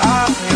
I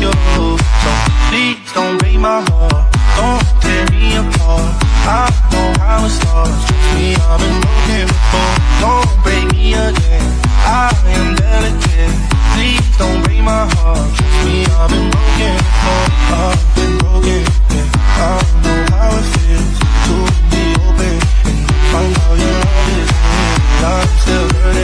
like. So please don't break my heart. Don't tear me apart. I know how it starts. Trust me, I've been broken before. Don't break me again. I am delicate. Please don't break my heart. Trust me, I've been broken before. I've been broken. Yeah, I know how it feels to be open and find out your love is real. I'm still hurting.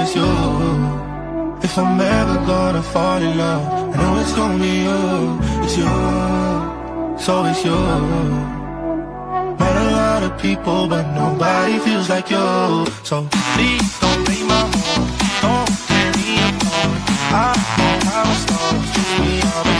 It's you. If I'm ever gonna fall in love, I know it's gonna be you. It's you, So it's you. Met a lot of people, but nobody feels like you. So please don't break my heart, don't tear me apart. I know how it starts. Trust me, I've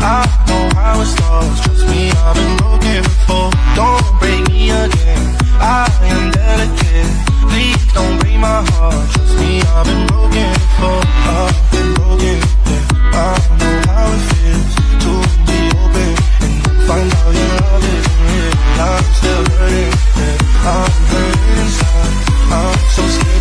I know I was lost, trust me, I've been broken before. Don't break me again, I am delicate. Please don't break my heart, trust me, I've been broken before. I've been broken, yeah, I know how it feels To be open and find out your love is real. I'm still hurting, yeah, I'm hurting inside. I'm so scared.